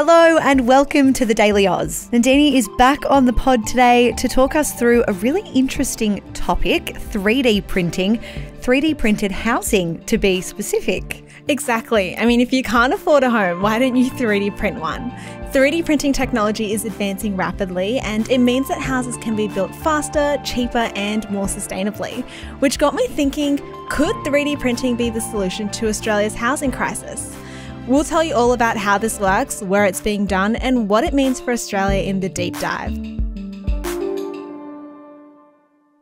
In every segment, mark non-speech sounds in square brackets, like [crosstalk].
Hello and welcome to the Daily Aus. Nandini is back on the pod today to talk us through a really interesting topic 3D printing, 3D printed housing to be specific. Exactly. I mean, if you can't afford a home, why don't you 3D print one? 3D printing technology is advancing rapidly, and it means that houses can be built faster, cheaper, and more sustainably. Which got me thinking could 3D printing be the solution to Australia's housing crisis? We'll tell you all about how this works, where it's being done, and what it means for Australia in the deep dive.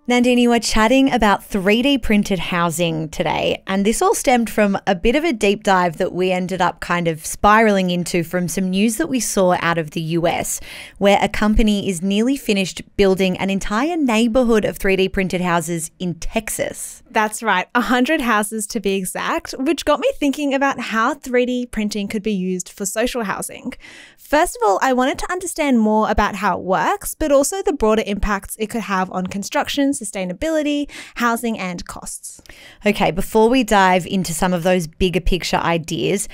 Nandini, we're chatting about 3D printed housing today, and this all stemmed from a bit of a deep dive that we ended up kind of spiraling into from some news that we saw out of the US, where a company is nearly finished building an entire neighborhood of 3D printed houses in Texas. That's right, 100 houses to be exact, which got me thinking about how 3D printing could be used for social housing. First of all, I wanted to understand more about how it works, but also the broader impacts it could have on construction, sustainability, housing, and costs. Okay, before we dive into some of those bigger picture ideas,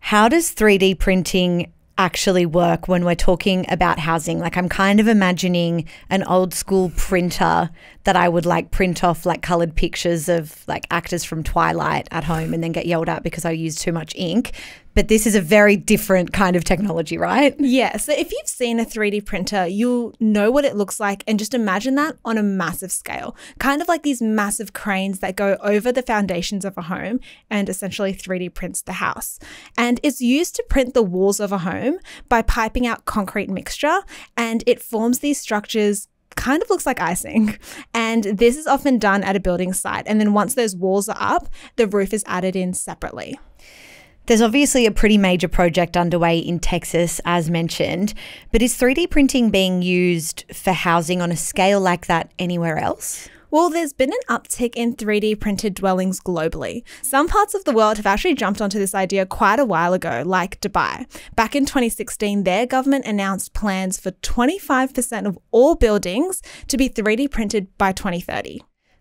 how does 3D printing actually work when we're talking about housing. Like I'm kind of imagining an old school printer that I would like print off like colored pictures of like actors from Twilight at home and then get yelled at because I used too much ink. But this is a very different kind of technology, right? Yeah. So if you've seen a 3D printer, you'll know what it looks like and just imagine that on a massive scale. Kind of like these massive cranes that go over the foundations of a home and essentially 3D prints the house. And it's used to print the walls of a home by piping out concrete mixture and it forms these structures kind of looks like icing. And this is often done at a building site. And then once those walls are up, the roof is added in separately. There's obviously a pretty major project underway in Texas, as mentioned, but is 3D printing being used for housing on a scale like that anywhere else? Well, there's been an uptick in 3D printed dwellings globally. Some parts of the world have actually jumped onto this idea quite a while ago, like Dubai. Back in 2016, their government announced plans for 25% of all buildings to be 3D printed by 2030.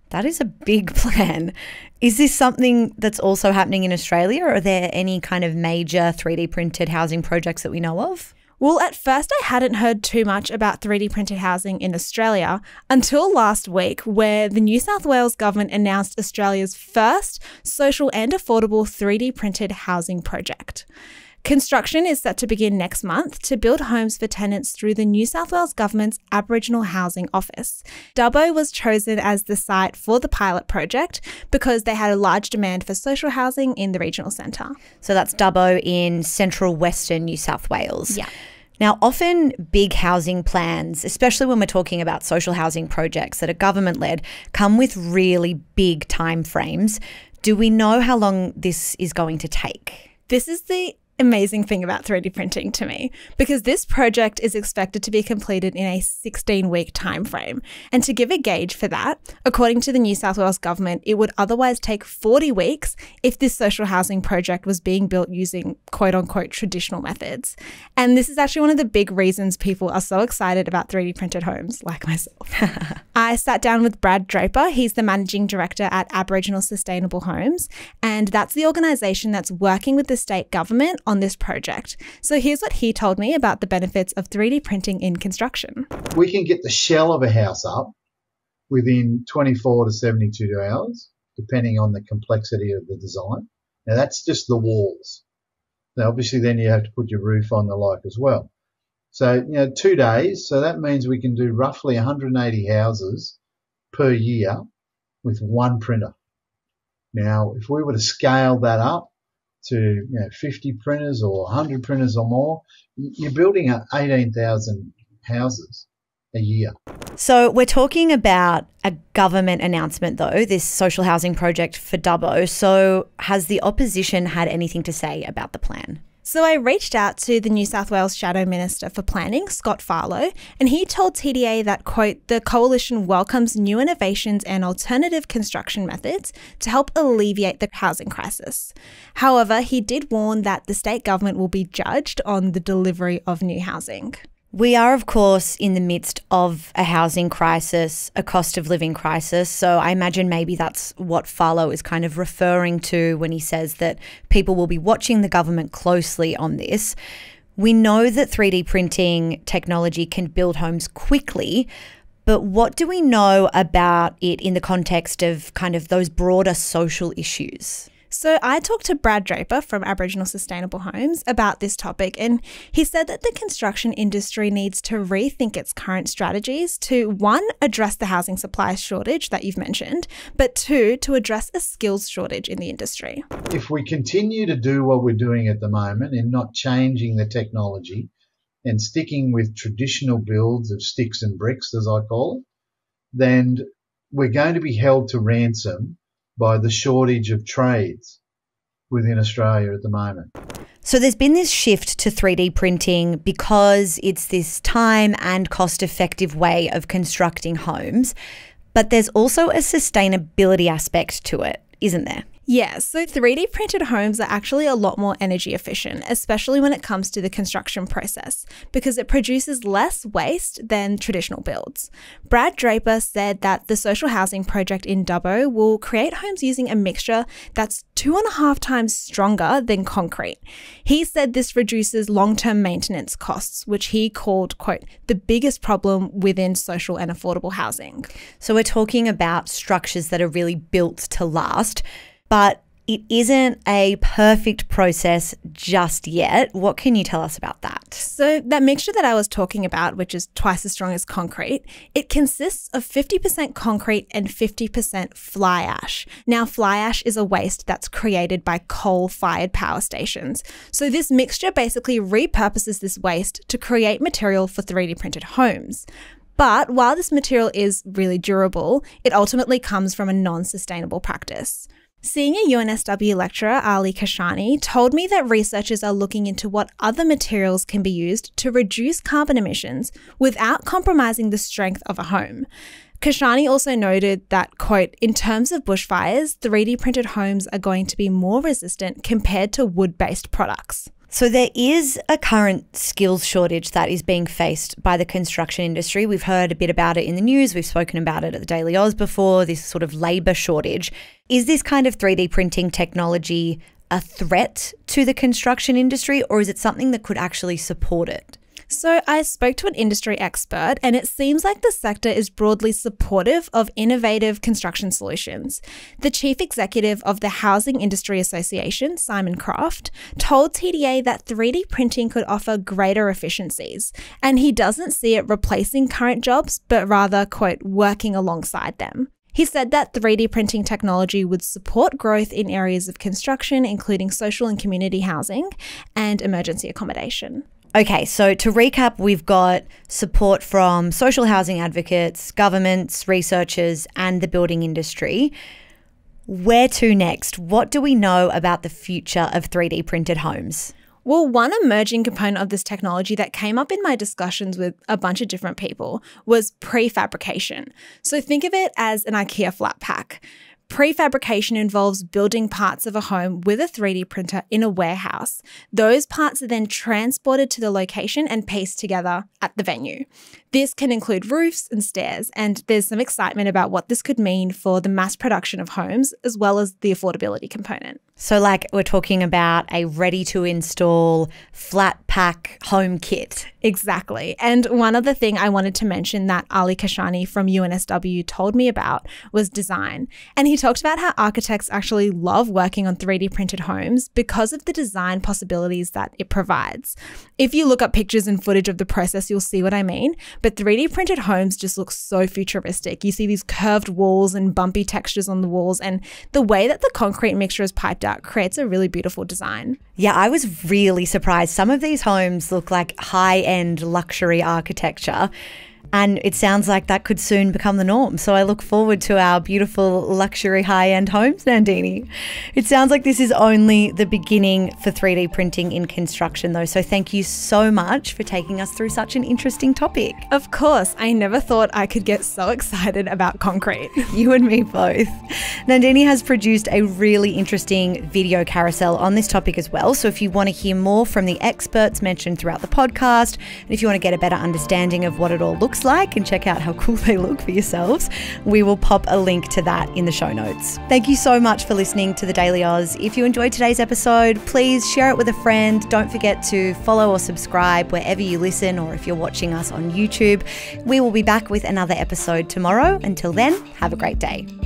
That is a big [laughs] plan. Is this something that's also happening in Australia? Or are there any kind of major 3D printed housing projects that we know of? Well, at first, I hadn't heard too much about 3D printed housing in Australia until last week, where the New South Wales government announced Australia's first social and affordable 3D printed housing project. Construction is set to begin next month to build homes for tenants through the New South Wales Government's Aboriginal Housing Office. Dubbo was chosen as the site for the pilot project because they had a large demand for social housing in the regional centre. So that's Dubbo in central western New South Wales. Yeah. Now, often big housing plans, especially when we're talking about social housing projects that are government led, come with really big time frames. Do we know how long this is going to take? This is the amazing thing about 3D printing to me because this project is expected to be completed in a 16 week time frame. And to give a gauge for that, according to the New South Wales government, it would otherwise take 40 weeks if this social housing project was being built using quote unquote traditional methods. And this is actually one of the big reasons people are so excited about 3D printed homes, like myself. [laughs] I sat down with Brad Draper. He's the managing director at Aboriginal Sustainable Homes, and that's the organisation that's working with the state government on this project. So here's what he told me about the benefits of 3D printing in construction. We can get the shell of a house up within 24 to 72 hours, depending on the complexity of the design. Now that's just the walls. Now obviously then you have to put your roof on the like as well. So, you know, two days. So that means we can do roughly 180 houses per year with one printer. Now, if we were to scale that up to, you know, 50 printers or 100 printers or more, you're building 18,000 houses a year. So, we're talking about a government announcement, though, this social housing project for Dubbo. So, has the opposition had anything to say about the plan? So I reached out to the New South Wales Shadow Minister for Planning, Scott Farlow, and he told TDA that, quote, the coalition welcomes new innovations and alternative construction methods to help alleviate the housing crisis. However, he did warn that the state government will be judged on the delivery of new housing. We are, of course, in the midst of a housing crisis, a cost of living crisis. So I imagine maybe that's what Farlow is kind of referring to when he says that people will be watching the government closely on this. We know that 3D printing technology can build homes quickly, but what do we know about it in the context of kind of those broader social issues? So I talked to Brad Draper from Aboriginal Sustainable Homes about this topic, and he said that the construction industry needs to rethink its current strategies to one, address the housing supply shortage that you've mentioned, but two, to address a skills shortage in the industry. If we continue to do what we're doing at the moment in not changing the technology and sticking with traditional builds of sticks and bricks, as I call it, then we're going to be held to ransom by the shortage of trades within Australia at the moment. So there's been this shift to 3D printing because it's this time and cost effective way of constructing homes. But there's also a sustainability aspect to it, isn't there? Yes, so 3D printed homes are actually a lot more energy efficient, especially when it comes to the construction process, because it produces less waste than traditional builds. Brad Draper said that the social housing project in Dubbo will create homes using a mixture that's two and a half times stronger than concrete. He said this reduces long term maintenance costs, which he called, quote, the biggest problem within social and affordable housing. So we're talking about structures that are really built to last but it isn't a perfect process just yet. What can you tell us about that? So, that mixture that I was talking about, which is twice as strong as concrete, it consists of 50% concrete and 50% fly ash. Now, fly ash is a waste that's created by coal fired power stations. So, this mixture basically repurposes this waste to create material for 3D printed homes. But while this material is really durable, it ultimately comes from a non sustainable practice. Senior UNSW lecturer Ali Kashani told me that researchers are looking into what other materials can be used to reduce carbon emissions without compromising the strength of a home. Kashani also noted that, quote, in terms of bushfires, 3D printed homes are going to be more resistant compared to wood based products. So, there is a current skills shortage that is being faced by the construction industry. We've heard a bit about it in the news, we've spoken about it at the Daily Aus before this sort of labour shortage. Is this kind of 3D printing technology a threat to the construction industry, or is it something that could actually support it? So, I spoke to an industry expert, and it seems like the sector is broadly supportive of innovative construction solutions. The chief executive of the Housing Industry Association, Simon Croft, told TDA that 3D printing could offer greater efficiencies, and he doesn't see it replacing current jobs, but rather, quote, working alongside them. He said that 3D printing technology would support growth in areas of construction, including social and community housing and emergency accommodation. Okay, so to recap, we've got support from social housing advocates, governments, researchers, and the building industry. Where to next? What do we know about the future of 3D printed homes? Well, one emerging component of this technology that came up in my discussions with a bunch of different people was prefabrication. So think of it as an IKEA flat pack. Prefabrication involves building parts of a home with a 3D printer in a warehouse. Those parts are then transported to the location and pieced together at the venue. This can include roofs and stairs, and there's some excitement about what this could mean for the mass production of homes as well as the affordability component. So, like, we're talking about a ready to install flat pack home kit. Exactly. And one other thing I wanted to mention that Ali Kashani from UNSW told me about was design. And he talked about how architects actually love working on 3D printed homes because of the design possibilities that it provides. If you look up pictures and footage of the process, you'll see what I mean. But 3D printed homes just look so futuristic. You see these curved walls and bumpy textures on the walls, and the way that the concrete mixture is piped out creates a really beautiful design. Yeah, I was really surprised. Some of these homes look like high end luxury architecture. And it sounds like that could soon become the norm. So I look forward to our beautiful luxury high end homes, Nandini. It sounds like this is only the beginning for 3D printing in construction, though. So thank you so much for taking us through such an interesting topic. Of course, I never thought I could get so excited about concrete. [laughs] you and me both. Nandini has produced a really interesting video carousel on this topic as well. So if you want to hear more from the experts mentioned throughout the podcast, and if you want to get a better understanding of what it all looks looks like and check out how cool they look for yourselves, we will pop a link to that in the show notes. Thank you so much for listening to the Daily Aus. If you enjoyed today's episode, please share it with a friend. Don't forget to follow or subscribe wherever you listen or if you're watching us on YouTube. We will be back with another episode tomorrow. Until then, have a great day.